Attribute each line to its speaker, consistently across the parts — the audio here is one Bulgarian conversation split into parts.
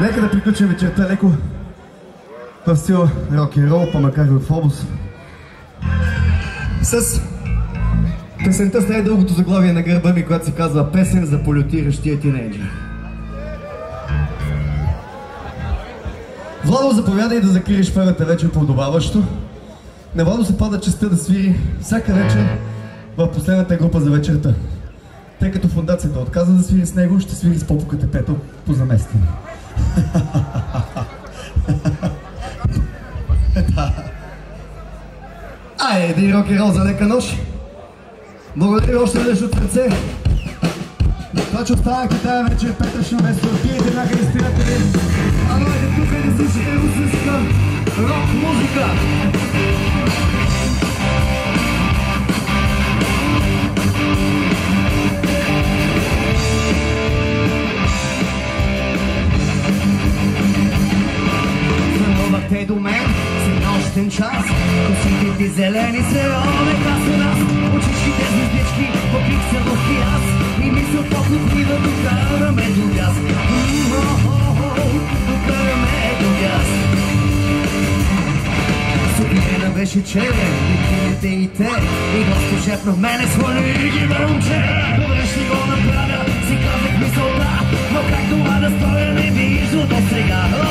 Speaker 1: Нека да приключим вечерта леко в стил рок н рол, па макар и от фобус. С песента с най-дългото заглавие на гърба ми, която се казва Песен за полютиращия тинейджър. Владо, заповядай да закриеш първата вечер подобаващо. На Владо се пада честа да свири всяка вечер в последната група за вечерта. Тъй като фундацията отказа да свири с него, ще свири с попуката пето по Ай, един рок н рол за лека нощ. Благодаря ви още веднъж от сърце. Това, че останахте тази вечер петъчно место, пиете някъде с приятели. А дойде тук и да слушате русинска рок музика.
Speaker 2: Нощен час. Косите ти зелени се овека с нас. Очишите звездички покрих в аз. И мисъл поклотлива докараме до газ. Докараме до газ. Сукена беше черен, бикините и те. И Господ шепна в мене свали ги момче. Добре ще го направя, си казах мисълта Но как това да стоя не вижда до сега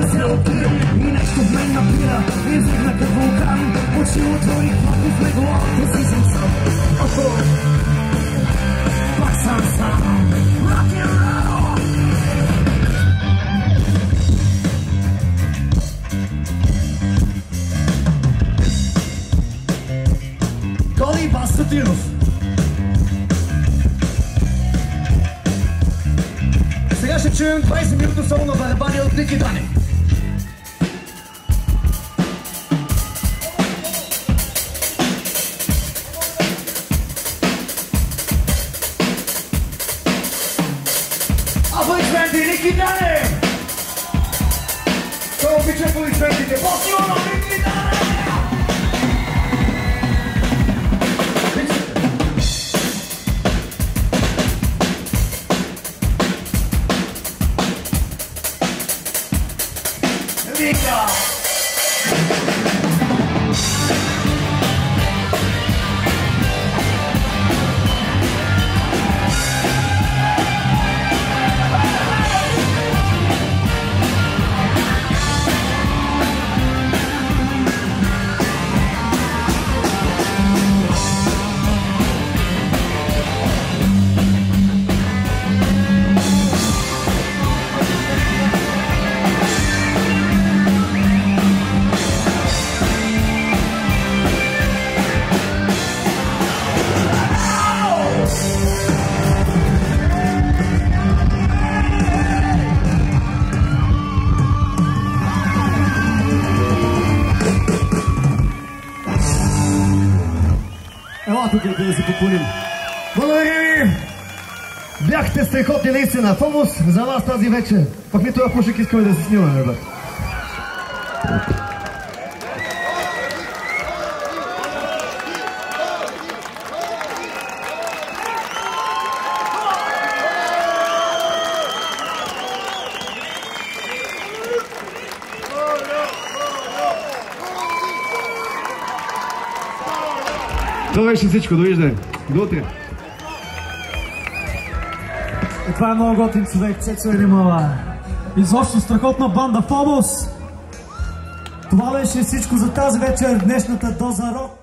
Speaker 2: живота се опира и нещо в мен напира. Изригна като вулкан, очи отворих пак в леглото си съм сам. Пак съм сам. Roll!
Speaker 1: Коли. Сега ще чуем 20 минутно соло на барабани от Ники Дани. Аплодисменти Ники Дани! Той обича аплодисментите. По-силно Ники Дани!
Speaker 2: Вика!
Speaker 1: Ела тук да ви се поклоним. Благодаря ви! Бяхте страхотни наистина. Фомус за вас тази вечер. Пък ми това пушек искаме да се снимаме, бе. Това беше всичко. Довиждане. До утре.
Speaker 3: И това е много готин човек, Цецо Еримала. Изобщо страхотна банда Фобос. Това беше всичко за тази вечер, днешната доза рок.